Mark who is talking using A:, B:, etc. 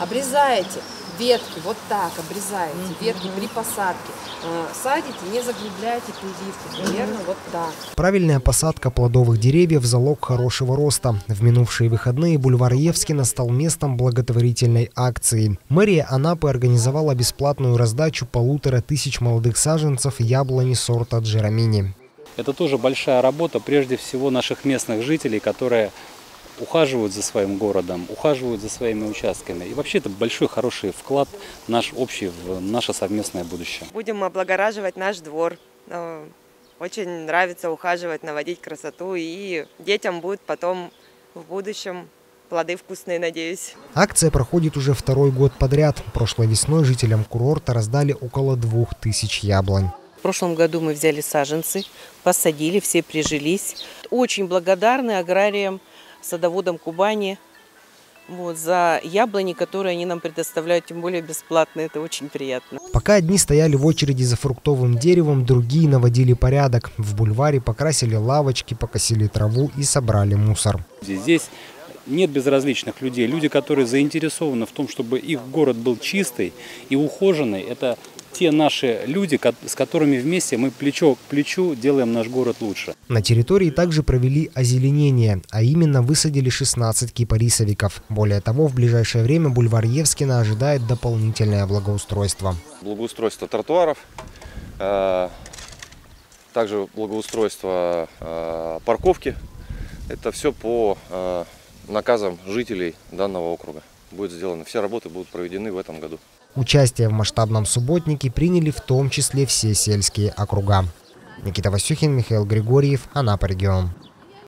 A: Обрезаете ветки, вот так обрезаете, ветки при посадке. Э, Садите, не заглубляйте прививку, примерно вот так.
B: Правильная посадка плодовых деревьев – залог хорошего роста. В минувшие выходные бульвар Евскина стал местом благотворительной акции. Мэрия Анапы организовала бесплатную раздачу полутора тысяч молодых саженцев яблони сорта Джерамини.
C: Это тоже большая работа, прежде всего, наших местных жителей, которые ухаживают за своим городом, ухаживают за своими участками. И вообще это большой хороший вклад наш общий в наше совместное будущее.
D: Будем облагораживать наш двор. Э, Очень нравится ухаживать, наводить красоту. И детям будет потом в будущем плоды вкусные, надеюсь.
B: Акция проходит уже второй год подряд. Прошлой весной жителям курорта раздали около двух тысяч яблонь.
E: В прошлом году мы взяли саженцы, посадили, все прижились. Очень благодарны аграриям, садоводам Кубани вот, за яблони, которые они нам предоставляют, тем более бесплатно. Это очень приятно.
B: Пока одни стояли в очереди за фруктовым деревом, другие наводили порядок. В бульваре покрасили лавочки, покосили траву и собрали мусор.
C: Здесь нет безразличных людей. Люди, которые заинтересованы в том, чтобы их город был чистый и ухоженный, это те наши люди, с которыми вместе мы плечо к плечу делаем наш город лучше.
B: На территории также провели озеленение, а именно высадили 16 кипарисовиков. Более того, в ближайшее время бульвар Евскина ожидает дополнительное благоустройство.
F: благоустройство тротуаров, э, также благоустройство э, парковки. Это все по э, наказам жителей данного округа будет сделано. Все работы будут проведены в этом году.
B: Участие в масштабном субботнике приняли в том числе все сельские округа. Никита Васюхин, Михаил Григорьев, Анапа регион.